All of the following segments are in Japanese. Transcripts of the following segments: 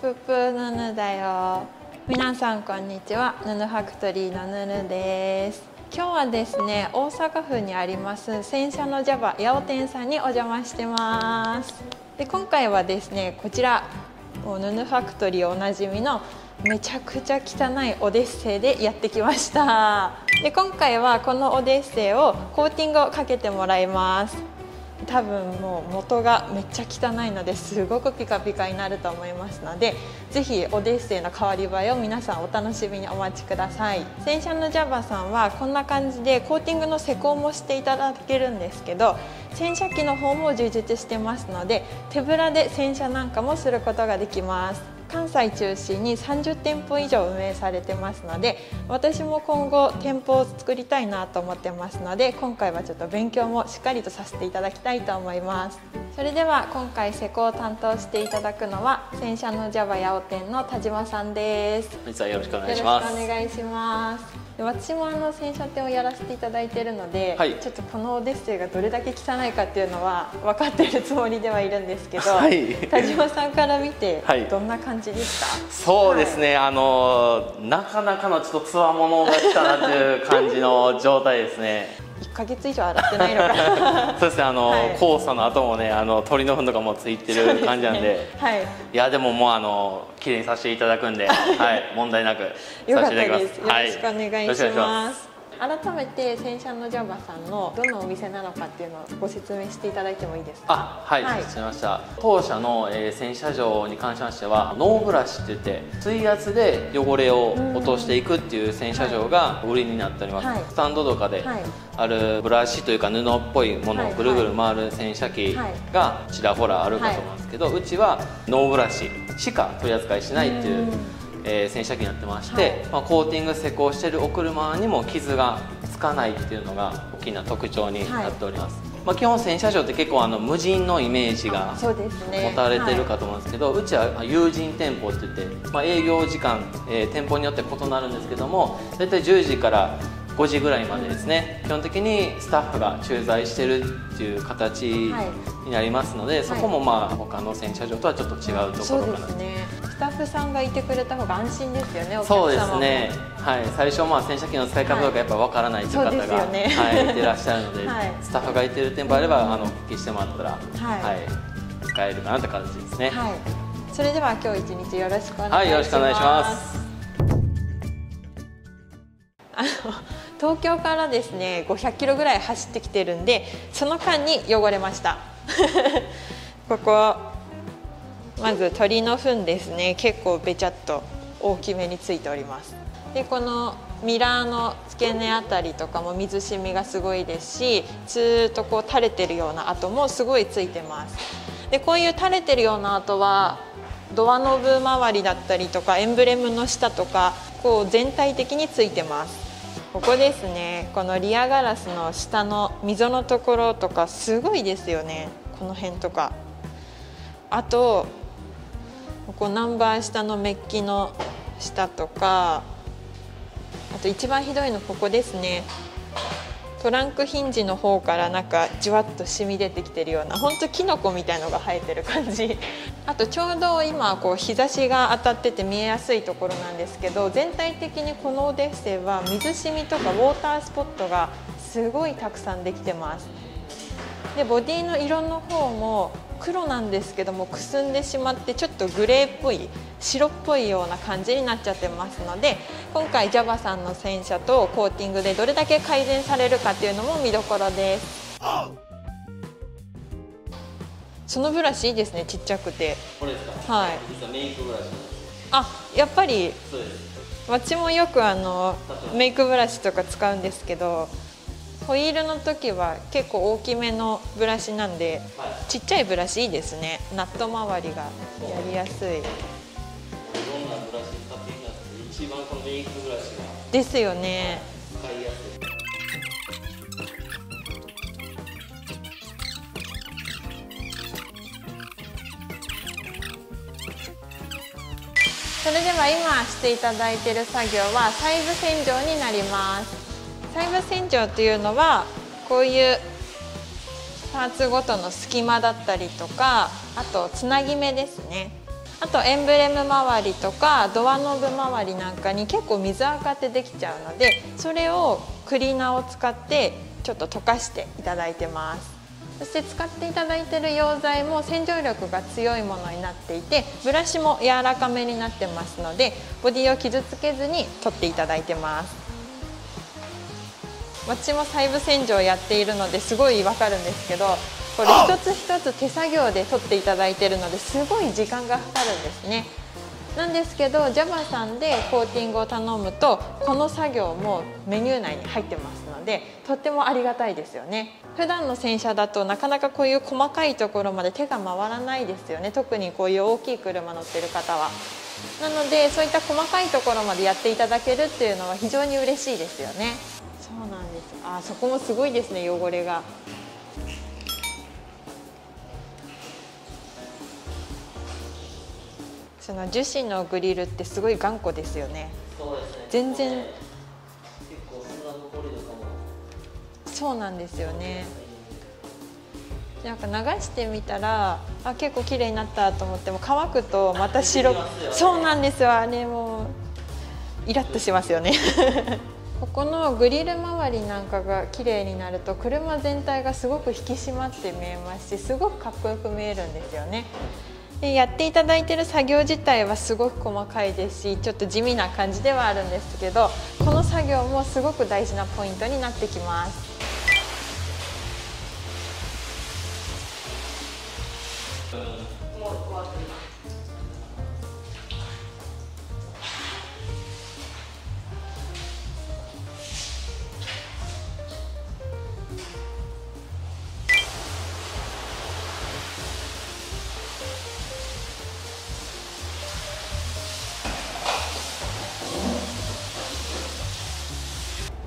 ぷぷぬぬだよ。皆さんこんにちは。ヌヌファクトリーのヌヌです。今日はですね大阪府にあります洗車の Java 八百店さんにお邪魔してます。で今回はですねこちらもうヌヌファクトリーおなじみのめちゃくちゃ汚いオデッセイでやってきました。で今回はこのオデッセイをコーティングをかけてもらいます。多分もう元がめっちゃ汚いのですごくピカピカになると思いますのでぜひオデッセイの変わり映えを皆さんお楽しみにお待ちください。洗車の Java さんはこんな感じでコーティングの施工もしていただけるんですけど洗車機の方も充実してますので手ぶらで洗車なんかもすることができます。関西中心に30店舗以上運営されてますので私も今後店舗を作りたいなと思ってますので今回はちょっと勉強もしっかりとさせていただきたいと思います。それでは今回施工を担当していただくのは洗車の Java 八尾店の田島さんです。本日はよろしくお願いします。お願いします私もあの洗車店をやらせていただいているので、はい、ちょっとこのオデッセイがどれだけ汚いかっていうのは分かっているつもりではいるんですけど、はい、田島さんから見てどんな感じですか、そうですね、あのなかなかのちょっとつわものが来たなという感じの状態ですね1か月以上洗ってないのか。そうですねあの、はい、黄砂の後もねあの鳥の糞とかもついてる感じなんで、ね、はい、いやでももうあの綺麗にさせていただくんで、はい、問題なくさせていただきます。よろしくお願いします、改めて洗車のジャバさんのどのお店なのかっていうのをご説明していただいてもいいですか？あはい、はい、しました当社の、えー、洗車場に関しましてはノーブラシって言って水圧で汚れを落としていくっていう洗車場が売りになっております、はい、スタンドとかであるブラシというか布っぽいものをぐるぐる回る洗車機がちらほらあるかと思うんですけど、うちはノーブラシしか取り扱いしないっていうえー、洗車機になってまして、はい、まあ、コーティング施工してるお車にも傷がつかないっていうのが大きな特徴になっております、はい、まあ、基本洗車場って結構あの無人のイメージが持たれてるかと思うんですけどう、ちは有人店舗って言って、まあ、営業時間、えー、店舗によって異なるんですけども大体10時から5時ぐらいまでですね。基本的にスタッフが駐在してるっていう形になりますので、はい、そこもまあ他の洗車場とはちょっと違うところかなと。ね、スタッフさんがいてくれた方が安心ですよねそうですね。はい。最初まあ洗車機の使い方とかやっぱ分からないという方が、はいね、はい、いてらっしゃるので、はい、スタッフがいてる店舗あればあのお聞きしてもらったら、はい、はい、使えるかなって感じですね、はい、それでは今日一日よろしくお願いします、はい、よろしくお願いします。あの東京からですね500キロぐらい走ってきてるんでその間に汚れました。ここまず鳥の糞ですね。結構べちゃっと大きめについております。でこのミラーの付け根あたりとかも水しみがすごいですしずっとこう垂れてるような跡もすごいついてます。でこういう垂れてるような跡はドアノブ周りだったりとかエンブレムの下とかこう全体的についてます。ここですね。このリアガラスの下の溝のところとかすごいですよね。この辺とか。あとここナンバー下のメッキの下とか。あと一番ひどいのここですね。トランクヒンジの方からなんかじわっと染み出てきてるようなほんとキノコみたいのが生えてる感じ。あとちょうど今こう日差しが当たってて見えやすいところなんですけど全体的にこのオデッセイは水しみとかウォータースポットがすごいたくさんできてます。でボディの色の方も黒なんですけどもくすんでしまってちょっとグレーっぽい白っぽいような感じになっちゃってますので今回 JAVA さんの洗車とコーティングでどれだけ改善されるかっていうのも見どころです。そのブラシいいですねちっちゃくて。これですか？はい。実はメイクブラシあやっぱり私もよくあのメイクブラシとか使うんですけどホイールの時は結構大きめのブラシなんで、ちっちゃいブラシいいですね。ナット周りがやりやすい。一番このメイクブラシが。ですよね。使いそれでは今していただいている作業はサイズ洗浄になります。細部洗浄というのはこういうパーツごとの隙間だったりとかあとつなぎ目ですね。あとエンブレム周りとかドアノブ周りなんかに結構水垢ってできちゃうのでそれをクリーナーを使ってちょっと溶かしていただいてます。そして使っていただいている溶剤も洗浄力が強いものになっていてブラシも柔らかめになってますのでボディを傷つけずに取っていただいてます。私も細部洗浄をやっているのですごいわかるんですけどこれ一つ一つ手作業で取っていただいているのですごい時間がかかるんですね。なんですけど JAVA さんでコーティングを頼むとこの作業もメニュー内に入ってます。でとってもありがたいですよね。普段の洗車だとなかなかこういう細かいところまで手が回らないですよね。特にこういう大きい車乗ってる方は。なのでそういった細かいところまでやっていただけるっていうのは非常に嬉しいですよね。そうなんです。あそこもすごいですね汚れが。その樹脂のグリルってすごい頑固ですよね。そうですね。全然そうなんですよね。なんか流してみたらあ結構綺麗になったと思っても乾くとまた白ね。そうなんですよ。あれもうイラッとしますよね。ここのグリル周りなんかが綺麗になると車全体がすごく引き締まって見えますしすごくかっこよく見えるんですよね。でやっていただいてる作業自体はすごく細かいですしちょっと地味な感じではあるんですけどこの作業もすごく大事なポイントになってきます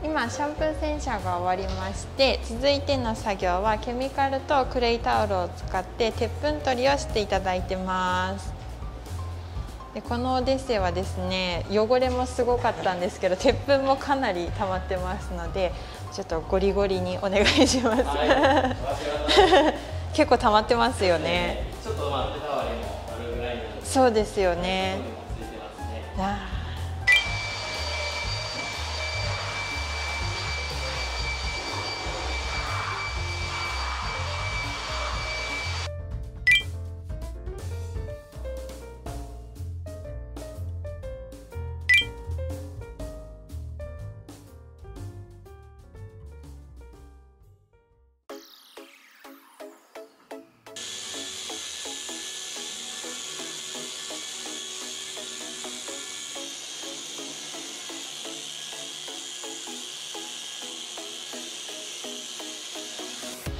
今シャンプー洗車が終わりまして続いての作業はケミカルとクレイタオルを使って鉄粉取りをしていただいてます。でこのオデッセイはですね汚れもすごかったんですけど鉄粉もかなり溜まってますのでちょっとゴリゴリにお願いします、はい結構溜まってますよね。ちょっとまあ手触りもあるぐらいなんですそうですよね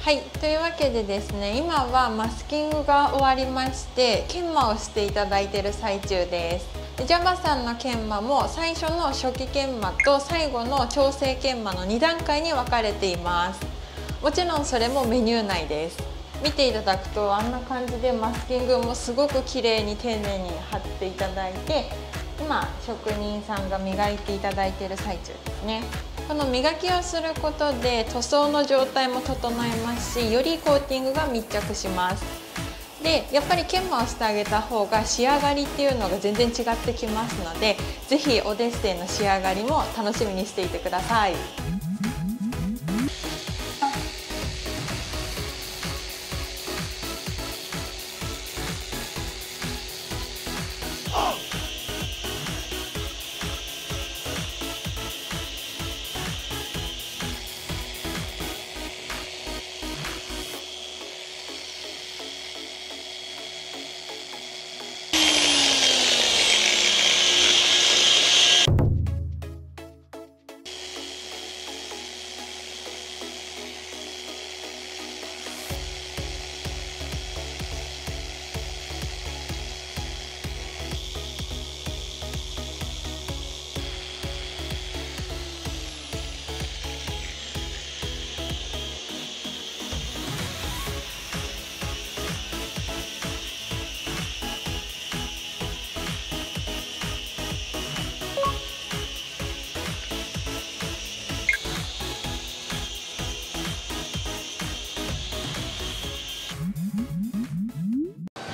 はいというわけでですね今はマスキングが終わりまして研磨をしていただいている最中です。で JAVA さんの研磨も最初の初期研磨と最後の調整研磨の2段階に分かれています。もちろんそれもメニュー内です。見ていただくとあんな感じでマスキングもすごく綺麗に丁寧に貼っていただいて今職人さんが磨いていただいている最中ですね。この磨きをすることで塗装の状態も整えますしよりコーティングが密着します。でやっぱり研磨をしてあげた方が仕上がりっていうのが全然違ってきますので是非オデッセイの仕上がりも楽しみにしていてください。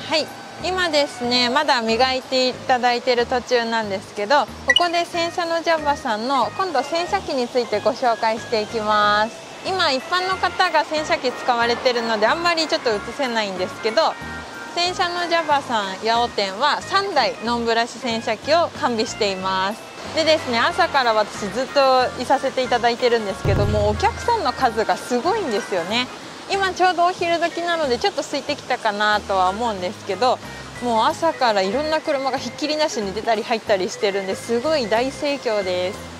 はい。今ですねまだ磨いていただいてる途中なんですけどここで洗車のジャバさんの今度洗車機についてご紹介していきます。今一般の方が洗車機使われてるのであんまりちょっと映せないんですけど洗車のジャバさん八尾店は3台ノンブラシ洗車機を完備しています。でですね朝から私ずっといさせていただいてるんですけどもお客さんの数がすごいんですよね。今ちょうどお昼時なのでちょっと空いてきたかなとは思うんですけどもう朝からいろんな車がひっきりなしに出たり入ったりしてるんですごい大盛況です。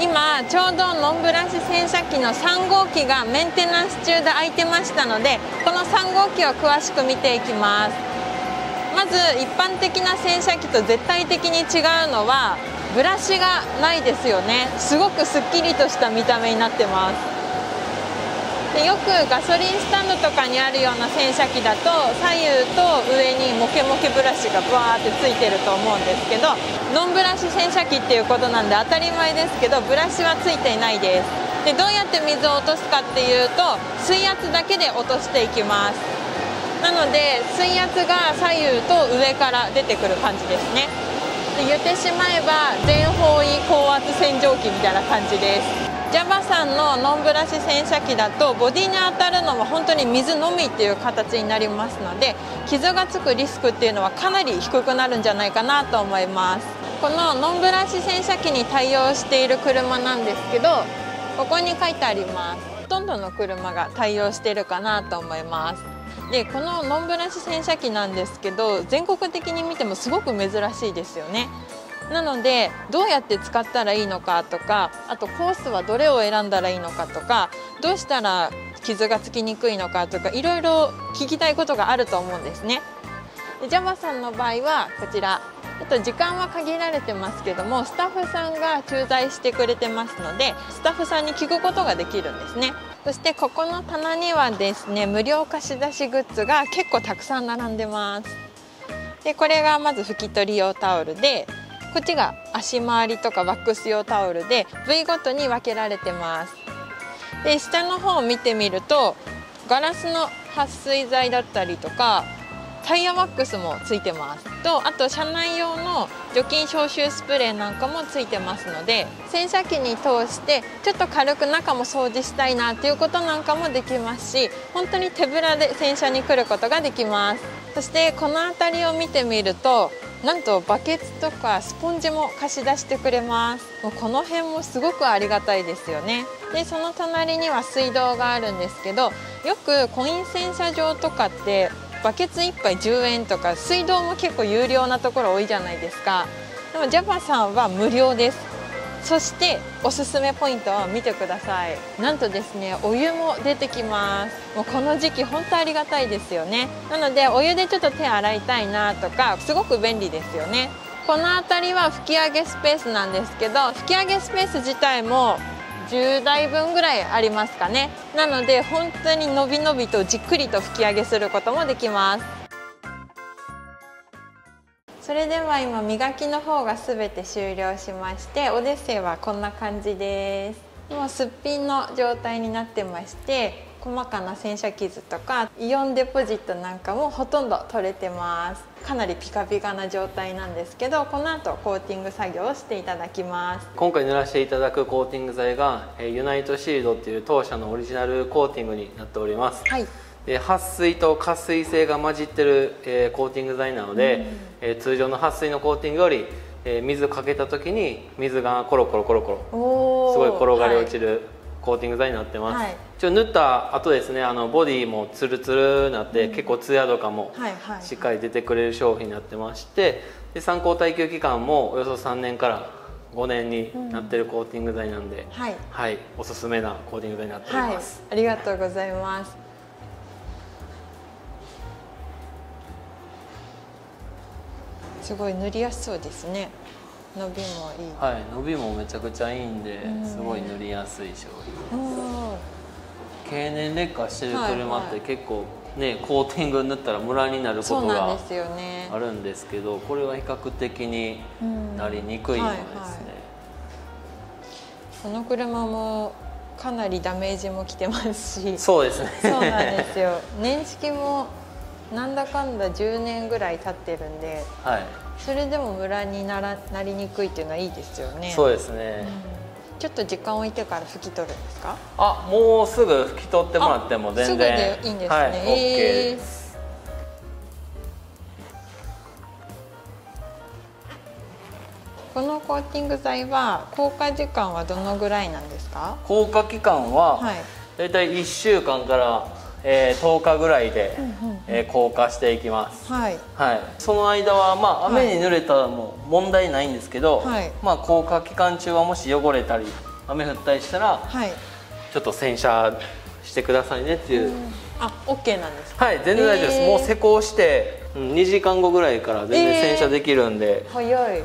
今ちょうどノンブラシ洗車機の3号機がメンテナンス中で空いてましたのでこの3号機を詳しく見ていきます。まず一般的な洗車機と絶対的に違うのはブラシがないですよね。すごくすっきりとした見た目になってます。でよくガソリンスタンドとかにあるような洗車機だと左右と上にモケモケブラシがバーってついてると思うんですけどノンブラシ洗車機っていうことなんで当たり前ですけどブラシはついていないです。でどうやって水を落とすかっていうと水圧だけで落としていきます。なので水圧が左右と上から出てくる感じですね。で言ってしまえば全方位高圧洗浄機みたいな感じです。ジャバさんのノンブラシ洗車機だとボディに当たるのは本当に水のみっていう形になりますので傷がつくリスクっていうのはかなり低くなるんじゃないかなと思います。このノンブラシ洗車機に対応している車なんですけどここに書いてあります。ほとんどの車が対応してるかなと思います。でこのノンブラシ洗車機なんですけど全国的に見てもすごく珍しいですよね。なのでどうやって使ったらいいのかとかあとコースはどれを選んだらいいのかとかどうしたら傷がつきにくいのかとかいろいろ聞きたいことがあると思うんですね。でジャバさんの場合はこちら。あと時間は限られてますけどもスタッフさんが駐在してくれてますのでスタッフさんに聞くことができるんですね。そしてここの棚にはですね無料貸し出しグッズが結構たくさん並んでます。でこれがまず拭き取り用タオルでこっちが足回りとかワックス用タオルで部位ごとに分けられてます。で下の方を見てみるとガラスの撥水剤だったりとかタイヤワックスもついてます。とあと車内用の除菌消臭スプレーなんかもついてますので洗車機に通してちょっと軽く中も掃除したいなっていうことなんかもできますし本当に手ぶらで洗車に来ることができます。そしてこの辺りを見てみるとなんとバケツとかスポンジも貸し出してくれます。もうこの辺もすごくありがたいですよね。でその隣には水道があるんですけどよくコイン洗車場とかってバケツ1杯10円とか水道も結構有料なところ多いじゃないですか。でもジャパさんは無料です。そしておすすめポイントは見てください。なんとですねお湯も出てきます。もうこの時期本当ありがたいですよね。なのでお湯でちょっと手洗いたいなとかすごく便利ですよね。この辺りは吹き上げスペースなんですけど吹き上げスペース自体も10台分ぐらいありますかね。なので本当にのびのびとじっくりと吹き上げすることもできます。それでは今磨きの方が全て終了しましてオデッセイはこんな感じです。もうすっぴんの状態になってまして細かな洗車傷とかイオンデポジットなんかもほとんど取れてます。かなりピカピカな状態なんですけどこの後コーティング作業をしていただきます。今回塗らせていただくコーティング剤がユナイトシールドっていう当社のオリジナルコーティングになっております。はい。で撥水と加水性が混じってる、えー、コーティング剤なので、うん、えー、通常の撥水のコーティングより、えー、水かけた時に水がコロコロコロコロすごい転がり落ちる、コーティング剤になってます、はい、一応塗った後ですねあのボディもツルツルになって、うん、結構ツヤとかもしっかり出てくれる商品になってましてで参考耐久期間もおよそ3年から5年になってるコーティング剤なんで、うん、はい、はい、おすすめなコーティング剤になっております、はい、ありがとうございますすごい塗りやすそうですね。伸びもいい。はい伸びもめちゃくちゃいいんですごい塗りやすい商品経年劣化してる車って結構ねコーティング塗ったらムラになることがあるんですけどこれは比較的になりにくいものですね、この車もかなりダメージもきてますし。そうですね。そうなんですよ。年式もなんだかんだ10年ぐらい経ってるんで、はい、それでもムラにならなりにくいっていうのはいいですよね。そうですね、うん、ちょっと時間置いてから拭き取るんですか？あもうすぐ拭き取ってもらっても全然。すぐでいいんですね、はい、OK です。このコーティング剤は効果時間はどのぐらいなんですか？効果期間はだい。たい1週間から、えー、10日ぐらいで、えー、硬化していきます、はい、はい、その間は、まあ、雨に濡れたらも問題ないんですけど、はい、まあ、効果期間中はもし汚れたり雨降ったりしたら、はい、ちょっと洗車してくださいねっていう、うん、あ OK なんですはい全然大丈夫です、えー、もう施工して、うん、2時間後ぐらいから全然洗車できるんで、えー、早い。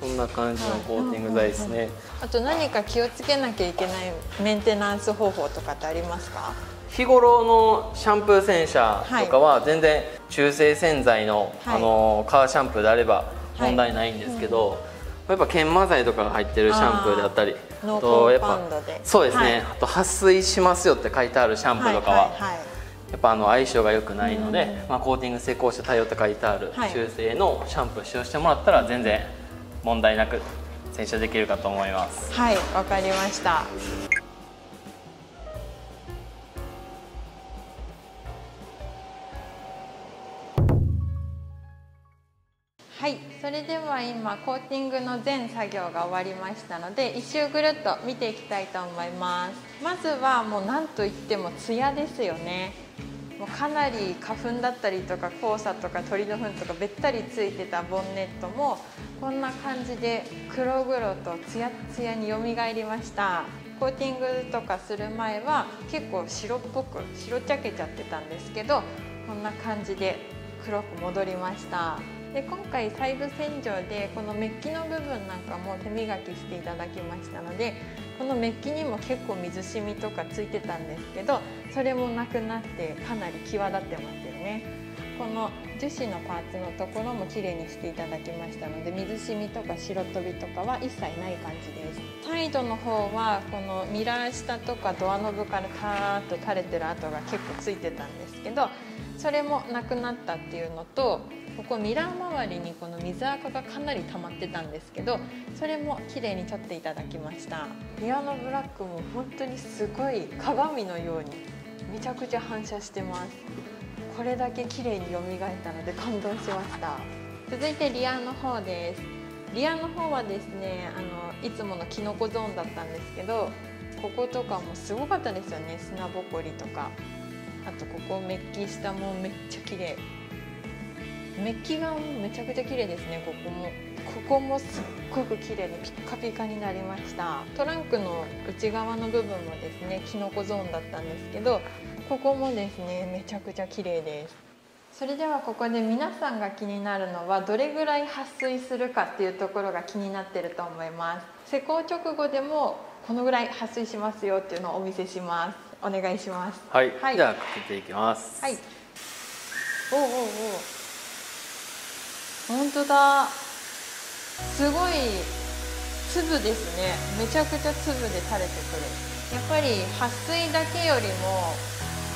そんな感じのコーティング剤ですね、あと何か気をつけなきゃいけないメンテナンス方法とかってありますか？日頃のシャンプー洗車とかは全然中性洗剤の,、あのカーシャンプーであれば問題ないんですけど、やっぱ研磨剤とかが入ってるシャンプーであったりとやっぱそうですね、あと撥水しますよって書いてあるシャンプーとかは、やっぱあの相性が良くないので、まあ、コーティング施工して対応って書いてある中性のシャンプー使用してもらったら全然問題なく洗車できるかと思います。はいわかりましたはいそれでは今コーティングの全作業が終わりましたので一周ぐるっと見ていきたいと思います。まずはもう何といってもツヤですよね。もうかなり花粉だったりとか黄砂とか鳥の糞とかべったりついてたボンネットもこんな感じで黒々とツヤツヤによみがえりました。コーティングとかする前は結構白っぽく白茶けちゃってたんですけどこんな感じで黒く戻りました。で今回細部洗浄でこのメッキの部分なんかも手磨きしていただきましたのでこのメッキにも結構水しみとかついてたんですけどそれもなくなってかなり際立ってますよね。この樹脂のパーツのところも綺麗にしていただきましたので水しみとか白飛びとかは一切ない感じです。サイドの方はこのミラー下とかドアノブからカーッと垂れてる跡が結構ついてたんですけどそれもなくなったっていうのとここミラー周りにこの水垢がかなり溜まってたんですけどそれも綺麗に取っていただきました。リアのブラックも本当にすごい鏡のようにめちゃくちゃ反射してます。これだけ綺麗に蘇ったので感動しました。続いてリアの方です。リアの方はですねあのいつものキノコゾーンだったんですけどこことかもすごかったですよね。砂ぼこりとか。あとここメッキ下もめっちゃ綺麗。メッキがめちゃくちゃ綺麗ですね。ここも。ここもすっごく綺麗にピッカピカになりました。トランクの内側の部分もですねキノコゾーンだったんですけどここもですねめちゃくちゃ綺麗です。それではここで皆さんが気になるのはどれぐらい撥水するかっていうところが気になってると思います。施工直後でもこのぐらい撥水しますよっていうのをお見せします。お願いします。はい、はい、じゃあかけていきます。はい。おおおお本当だ。すごい粒ですね。めちゃくちゃ粒で垂れてくる。やっぱり撥水だけよりも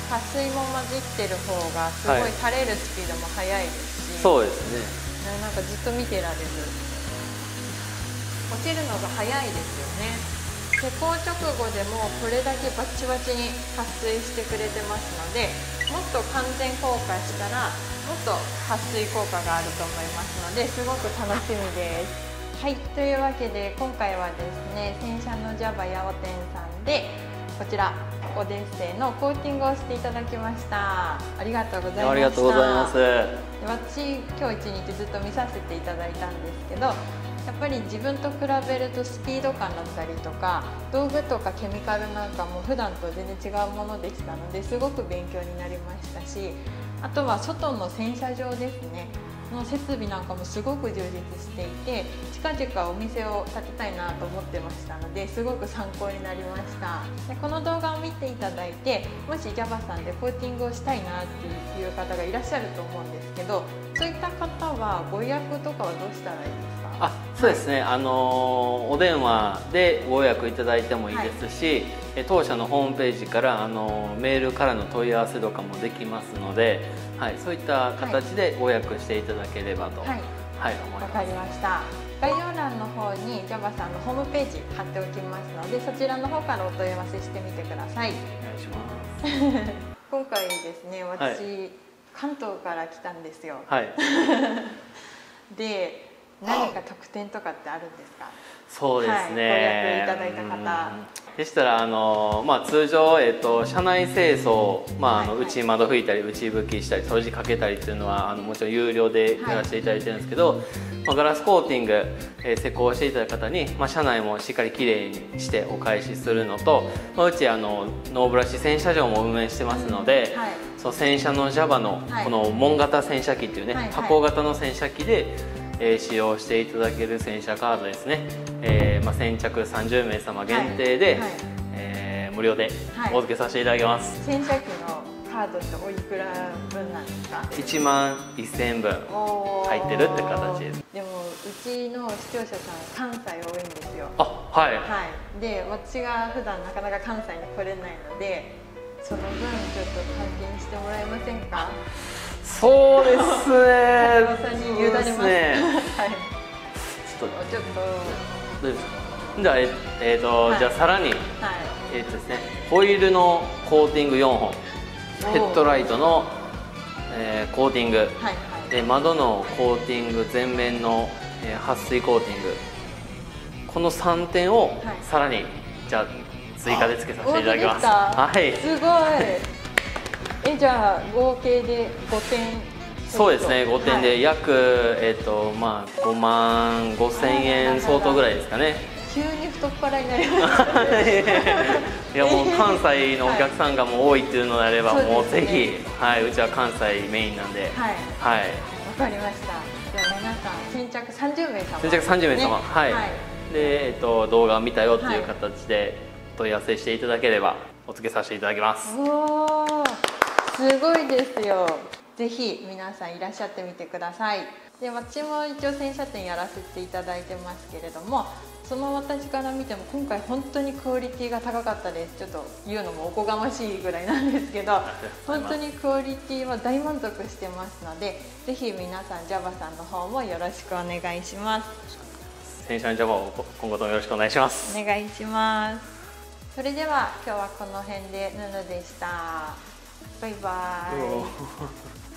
撥水も混じってる方がすごい垂れるスピードも速いですし、はい、そうですね。なんかずっと見てられる。落ちるのが早いですよね施工直後でもこれだけバチバチに撥水してくれてますのでもっと完全硬化したらもっと撥水効果があると思いますのですごく楽しみです。はい。というわけで今回はですね洗車の Java 八百店さんでこちらオデッセイのコーティングをしていただきました。ありがとうございました。ありがとうございます。私今日一日ずっと見させていただいたんですけどやっぱり自分と比べるとスピード感だったりとか道具とかケミカルなんかも普段と全然違うものでしたのですごく勉強になりましたしあとは外の洗車場ですね。の設備なんかもすごく充実していて近々お店を建てたいなと思ってましたのですごく参考になりました。でこの動画を見ていただいてもし JAVA さんでコーティングをしたいなっていう方がいらっしゃると思うんですけどそういった方はご予約とかはどうしたらいいですか？あそうですね、はい、あのお電話でご予約いただいてもいいですし、はい、当社のホームページからあのメールからの問い合わせとかもできますのではい、そういった形でご予約していただければと、はい、はい、思います。わかりました。概要欄の方に Java さんのホームページ貼っておきますので、そちらの方からお問い合わせしてみてください。お願いします。今回ですね、私、はい、関東から来たんですよ。はい。で、何か特典とかってあるんですか？そうですね、はい、ご予約いただいた方。でしたらあの、まあ、通常、えっと、車内清掃、まあ、あの内窓拭いたり内拭きしたり掃除かけたりっていうのはあのもちろん有料でやらせていただいてるんですけど、はい、まあ、ガラスコーティング、えー、施工していただいた方に、まあ、車内もしっかりきれいにしてお返しするのと、まあ、うちあのノーブラシ洗車場も運営してますので、うんはい、そう洗車の Java のこの門型洗車機っていうね、箱型の洗車機でえー、使用していただける洗車カードですね、えーまあ、先着30名様限定で、はい。はい、えー、無料でお付けさせていただきます、洗車機のカードっておいくら分なんですか？1万1000円分入ってるって形です。でもうちの視聴者さん関西多いんですよ。あはい、はい、で私が普段なかなか関西に来れないのでその分ちょっと還元してもらえませんか？そうですね。さんに委ねます。ね、はい。ちょっとちょっとどうですか。じゃあええー、と、はい、じゃあさらに、はい、えっ、ー、とですねホイールのコーティング4本、ヘッドライトの、えー、コーティング、はいはい、で窓のコーティング全面の、えー、撥水コーティングこの3点をさらに、じゃあ追加でつけさせていただきます。はい。すごい。えじゃあ合計で5点。そうですね5点で約、はい、えーとまあ、5万5千円相当ぐらいですかね。急に太っ腹になりました、ね、いやもう関西のお客さんがもう多いっていうのであれば、はい、もうぜひ、はい、うちは関西メインなんで。はい。わ、はい、かりました。じゃあ皆さん先着30名様、先着30名様、ね、はい、はい、で、えっと、動画を見たよっていう形で問い合わせしていただければお付けさせていただきます。おおすごいですよ。ぜひ皆さんいらっしゃってみてください。で私も一応洗車店やらせていただいてますけれどもその私から見ても今回本当にクオリティが高かったです。ちょっと言うのもおこがましいぐらいなんですけど 本当にクオリティは大満足してますのでぜひ皆さん Java さんの方もよろしくお願いします。洗車の Java を今後ともよろしくお願いします。お願いします。それでは今日はこの辺でヌヌでしたバイバイ